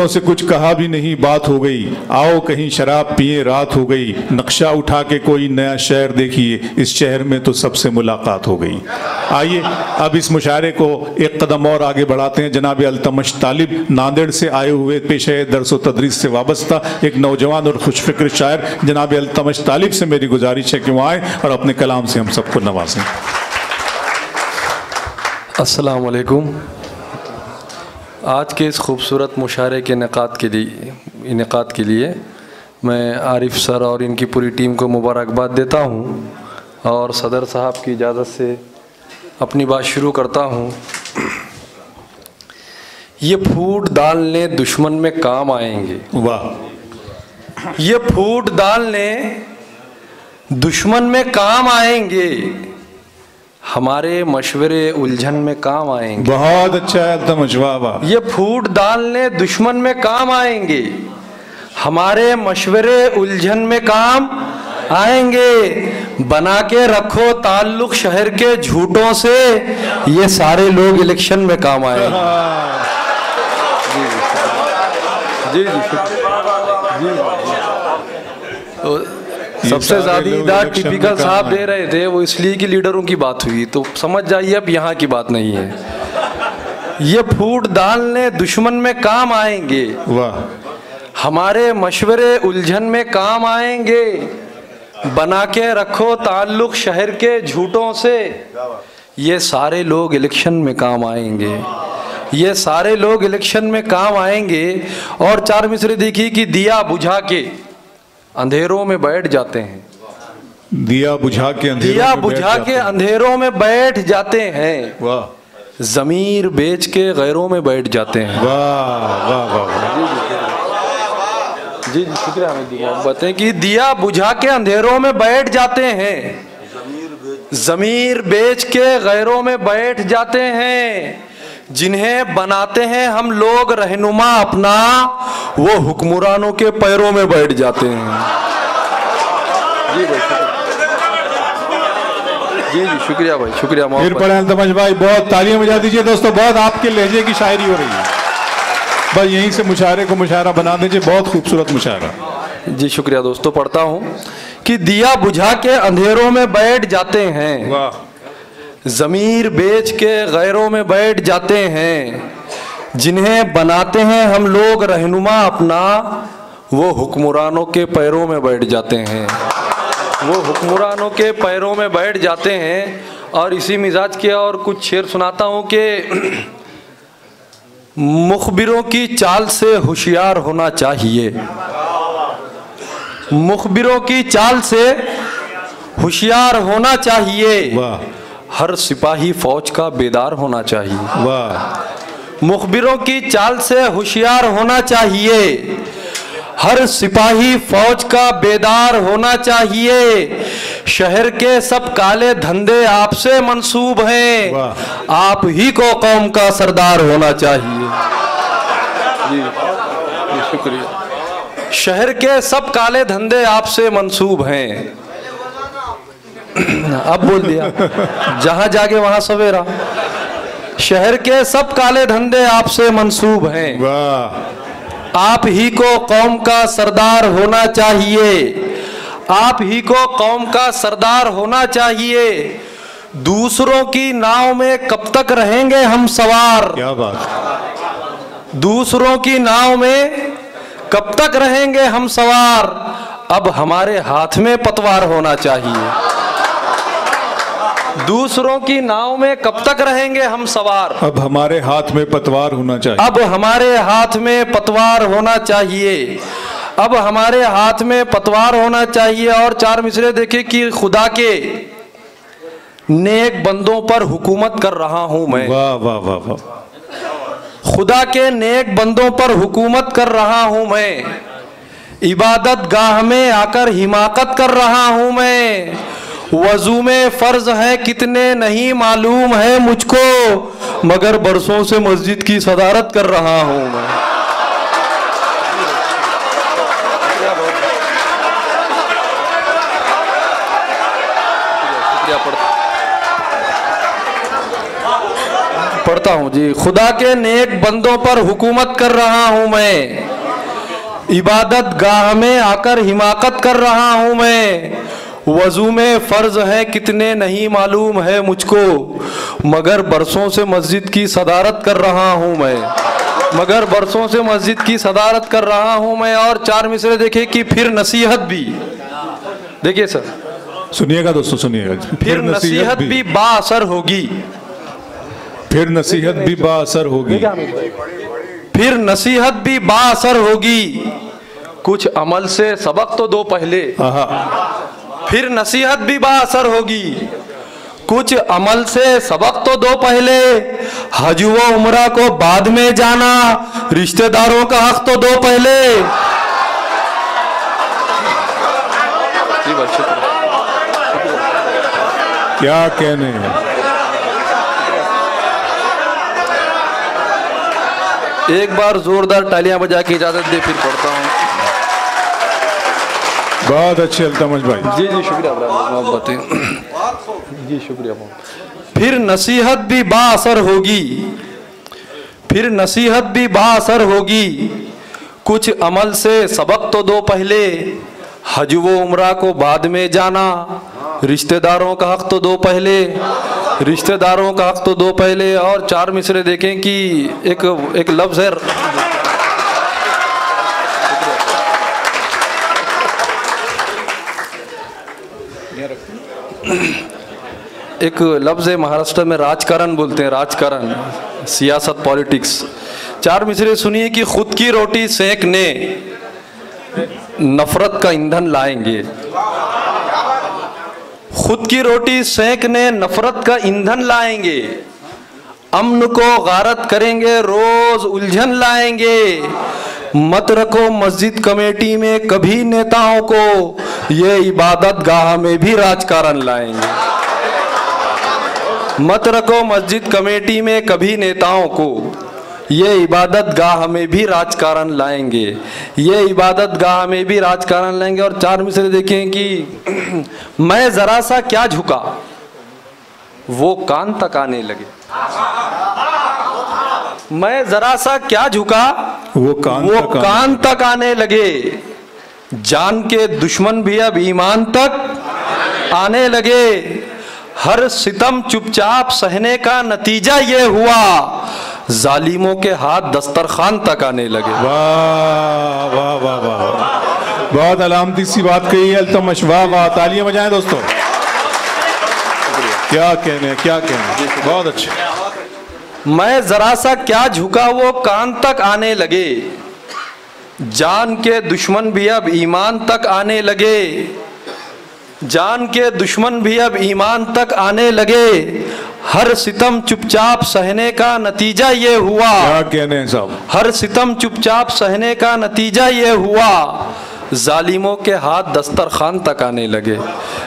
झूठों से कुछ कहा भी नहीं, बात हो गई। आओ कहीं शराब पिए, रात हो गई। नक्शा उठा के कोई नया शहर देखिए। इस शहर में तो सबसे मुलाकात हो गई। आइए, अब इस मुशायरे को एक कदम और आगे बढ़ाते हैं। जनाब अल्तमश तालिब नांदेड़ से आए हुए पेशे दरस तदरीस से वाबस्ता, एक नौजवान और खुशफिक्र शायर। जनाब अल्तमश तालिब से मेरी गुजारिश है कि वो आए और अपने कलाम से हम सबको नवाजें। अस्सलाम वालेकुम आज के इस खूबसूरत मुशारे के इनक़ाद के लिए इनक़ाद के लिए मैं आरिफ सर और इनकी पूरी टीम को मुबारकबाद देता हूँ और सदर साहब की इजाज़त से अपनी बात शुरू करता हूँ। ये फूट डालने दुश्मन में काम आएँगे। वाह। ये फूट डालने दुश्मन में काम आएँगे। हमारे मशवरे उलझन में काम आएँगे। बहुत अच्छा है वाह वाह ये फूट डालने दुश्मन में काम आएँगे। हमारे मशवरे उलझन में काम आएँगे। बना के रखो ताल्लुक शहर के झूठों से ये सारे लोग इलेक्शन में काम आएँगे जी जी जी तो सबसे सारे ज़्यादा लोग इदार इलेक्शन ज़्यादा टिपिकल साहब दे रहे थे वो इसलिए कि लीडरों की बात हुई। तो समझ जाइए अब यहाँ की बात नहीं है। ये फूट डालने दुश्मन में काम आएँगे। वाह। हमारे मशवरे उलझन में काम आएँगे। बना के रखो ताल्लुक शहर के झूठों से। ये सारे लोग इलेक्शन में काम आएँगे। ये सारे लोग इलेक्शन में काम आएँगे। और चार मिसरे देखिए कि दिया बुझा के। अंधेरों में बैठ जाते हैं। दिया बुझा के अंधेरों दिया में बैठ बुझा जाते के हैं। अंधेरों में बैठ जाते हैं। वाह। जमीर बेच के गैरों में बैठ जाते हैं। वाह वाह वाह वाह। जी जी शुक्रिया मोहब्बतें कि दिया बुझा के अंधेरों में बैठ जाते हैं। जमीर बेच के गैरों में बैठ जाते हैं। जिन्हें बनाते हैं हम लोग रहनुमा अपना वो हुक्मरानों के पैरों में बैठ जाते हैं। जी भाई जी जी शुक्रिया भाई शुक्रिया फिर पढ़े भाई बहुत तालियाँ बजा दीजिए दोस्तों बहुत आपके लहजे की शायरी हो रही है। बस यहीं से मुशायरे को मुशायरा बना दीजिए बहुत खूबसूरत मुशायरा। जी शुक्रिया दोस्तों पढ़ता हूँ कि दिया बुझा के अंधेरों में बैठ जाते हैं। वाह। जमीर बेच के गैरों में बैठ जाते हैं। जिन्हें बनाते हैं, हम लोग रहनुमा अपना, वो हुक्मरानों के पैरों में बैठ जाते हैं। वो हुक्मरानों के पैरों में बैठ जाते हैं और इसी मिजाज के और कुछ शेर सुनाता हूँ कि मुखबिरों की चाल से होशियार होना चाहिए। मुखबिरों की चाल से होशियार होना चाहिए। वाह। हर सिपाही फौज का बेदार होना चाहिए। वाह। मुखबिरों की चाल से होशियार होना चाहिए। हर सिपाही फौज का बेदार होना चाहिए। शहर के सब काले धंधे आपसे मंसूब हैं। आप ही को कौम का सरदार होना चाहिए। जी जी शुक्रिया। शहर के सब काले धंधे आपसे मंसूब हैं। अब बोल दिया। जहाँ जाके वहाँ सवेरा। शहर के सब काले धंधे आपसे मंसूब हैं। आप ही को कौम का सरदार होना चाहिए। आप ही को कौम का सरदार होना चाहिए। दूसरों की नाव में कब तक रहेंगे हम सवार? क्या बात। दूसरों की नाव में कब तक रहेंगे हम सवार? अब हमारे हाथ में पतवार होना चाहिए। दूसरों की नाव में कब तक रहेंगे हम सवार? अब हमारे हाथ में पतवार होना चाहिए। अब हमारे हाथ में पतवार होना चाहिए। अब हमारे हाथ में पतवार होना चाहिए। और चार मिसरे देखे कि खुदा के नेक बंदों पर हुकूमत कर रहा हूँ मैं। वाह वाह वाह वाह। खुदा के नेक बंदों पर हुकूमत कर रहा हूँ मैं। इबादत गाह में आकर हिमाकत कर रहा हूँ मैं। वज़ू में फ़र्ज़ है, कितने नहीं मालूम है मुझको, मगर बरसों से मस्जिद की सदारत कर रहा हूँ मैं। पढ़ता हूँ जी। खुदा के नेक बंदों पर हुकूमत कर रहा हूँ मैं। इबादत गाह में आकर हिमाकत कर रहा हूँ मैं। वज़ू में फ़र्ज़ है कितने नहीं मालूम है मुझको मगर बरसों से मस्जिद की सदारत कर रहा हूँ मैं। मगर बरसों से मस्जिद की सदारत कर रहा हूँ मैं और चार मिसरे देखे कि फिर नसीहत भी। देखिए सर। सुनिएगा दोस्तों सुनिएगा। फिर नसीहत भी। बाअसर होगी। फिर नसीहत भी बाअसर होगी। फिर नसीहत भी बाअसर होगी। कुछ अमल से सबक तो दो पहले। फिर नसीहत भी बाअसर होगी। कुछ अमल से सबक तो दो पहले। हज व उमरा को बाद में जाना रिश्तेदारों का हक तो दो पहले। क्या कहने हैं? एक बार जोरदार तालियाँ बजा के इजाज़त दे फिर पढ़ता हूँ। बहुत अच्छे अल्तमज भाई। जी जी, शुक्रिया जी, शुक्रिया फिर नसीहत भी बाअसर होगी। फिर नसीहत भी बाअसर होगी। कुछ अमल से सबक तो दो पहले। हज व उम्रा को बाद में जाना। रिश्तेदारों का हक तो दो पहले। रिश्तेदारों का हक तो दो पहले। और चार मिसरे देखें कि एक एक लफ्ज़ है एक लफ्ज़ है महाराष्ट्र में, राजकारण बोलते हैं, राजकारण, सियासत, पॉलिटिक्स। चार मिसरे सुनिए कि खुद की रोटी सेंकने, नफरत का ईंधन लाएँगे। खुद की रोटी सेंकने, नफरत का ईंधन लाएँगे। अमन को गारत करेंगे, रोज उलझन लाएँगे। मत रखो मस्जिद कमेटी में कभी नेताओं को। ये इबादत गाह में भी राजकारण लाएँगे। मत रखो मस्जिद कमेटी में कभी नेताओं को। ये इबादत गाह में भी राजकारण लाएँगे। ये इबादत गाह में भी राजकारण लाएँगे। और चार मिसरे देखें कि मैं जरा सा क्या झुका? वो कान तक आने लगे। मैं जरा सा क्या झुका? वो कान वो तक कान तक आने लगे। जान के दुश्मन भी अब ईमान तक आने लगे। हर सितम चुपचाप सहने का नतीजा ये हुआ। जालिमों के हाथ दस्तरखान तक आने लगे। वाह वाह वाह वाह। बहुत अलामती सी बात कही है अल्तमश वाह वाह। तालियाँ बजाएँ दोस्तों। क्या कहने क्या कहने बहुत अच्छे। मैं जरा सा क्या झुका वो कान तक आने लगे। जान के दुश्मन भी अब ईमान तक आने लगे। जान के दुश्मन भी अब ईमान तक आने लगे। हर सितम चुपचाप सहने का नतीजा ये हुआ। क्या कहने साहब हर सितम चुपचाप सहने का नतीजा ये हुआ। जालिमों के हाथ दस्तरखान तक आने लगे।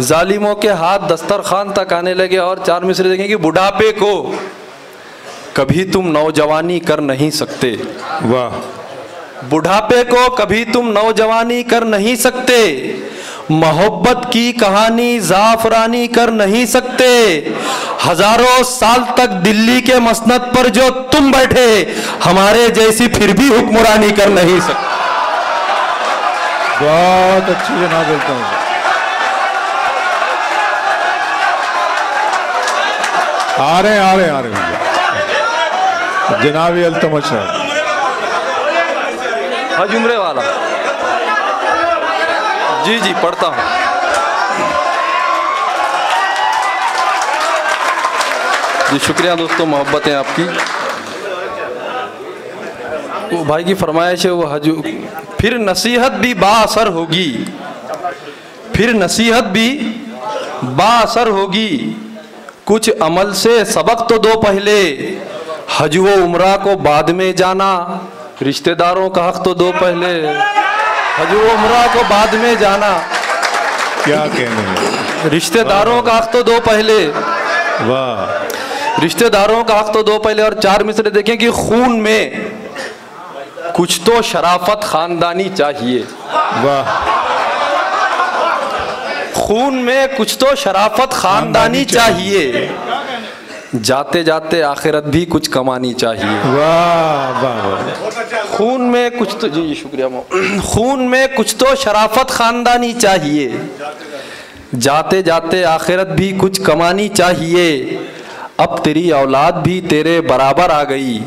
जालिमों के हाथ दस्तरखान तक आने लगे और चार मिसरे देखें कि बुढ़ापे को। कभी तुम नौजवानी कर नहीं सकते। वाह। बुढ़ापे को कभी तुम नौजवानी कर नहीं सकते। मोहब्बत की कहानी जाफरानी कर नहीं सकते। हज़ारों साल तक दिल्ली के मसनत पर जो तुम बैठे हमारे जैसी फिर भी हुक्मरानी कर नहीं सकते बहुत अच्छी जनाब अल्तमश आ रहे हैं आ रहे आ रहे जनाब अल्तमश साहब हज वाला। जी जी, पढ़ता हूँ। जी, शुक्रिया दोस्तों, मोहब्बत है आपकी। वो भाई की फरमाइश है, वो हज फिर नसीहत भी बाअसर होगी। फिर नसीहत भी बाअसर होगी। कुछ अमल से सबक तो दो पहले। हज व उम्रा को बाद में जाना। रिश्तेदारों का हक तो दो पहले। हज व उम्रा को बाद में जाना। क्या कहने हैं? रिश्तेदारों का हक तो दो पहले। वाह। रिश्तेदारों का हक तो दो पहले और चार मिसरे देखें कि खून में कुछ तो शराफत खानदानी चाहिए। वाह। खून में कुछ तो शराफत खानदानी खानदानी चाहिए। जाते जाते आखिरत भी कुछ कमानी चाहिए। खून में कुछ तो जी जी, शुक्रिया खून में कुछ तो शराफत खानदानी चाहिए। जाते जाते आखिरत भी कुछ कमानी चाहिए। अब तेरी औलाद भी तेरे बराबर आ गई।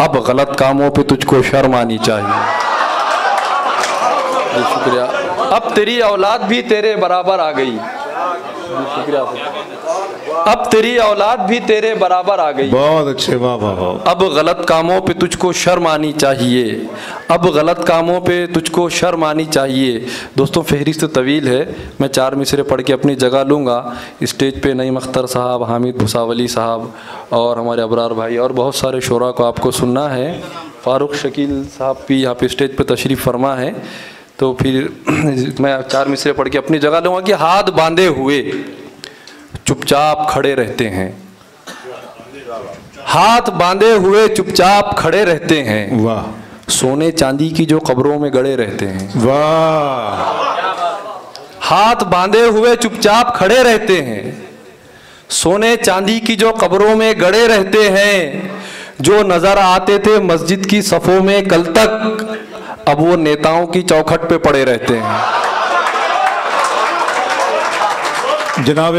अब गलत कामों पे तुझको शर्म आनी चाहिए। शुक्रिया। अब तेरी औलाद भी तेरे बराबर आ गई। शुक्रिया। अब तेरी औलाद भी तेरे बराबर आ गई। बहुत अच्छे वाह वाह वाह। अब गलत कामों पे तुझको शर्म आनी चाहिए। अब गलत कामों पे तुझको शर्म आनी चाहिए। दोस्तों फहरिस्त तवील है। मैं चार मिसरे पढ़ के अपनी जगह लूँगा। स्टेज पे नईम अख्तर साहब हामिद भुसावली साहब और हमारे अबरार भाई और बहुत सारे शोरा को आपको सुनना है। फ़ारूक शकील साहब भी यहाँ पे स्टेज पे तशरीफ़ फरमा है। तो फिर मैं चार मिसरे पढ़ के अपनी जगह लूँगा कि हाथ बांधे हुए। चुपचाप खड़े रहते हैं। हाथ बांधे हुए चुपचाप खड़े रहते हैं। वाह। सोने चांदी की जो कब्रों में गड़े रहते हैं। वाह। हाथ बांधे हुए चुपचाप खड़े रहते हैं। सोने चांदी की जो कब्रों में गड़े रहते हैं जो नज़र आते थे मस्जिद की सफों में कल तक अब वो नेताओं की चौखट पे पड़े रहते हैं। जनाब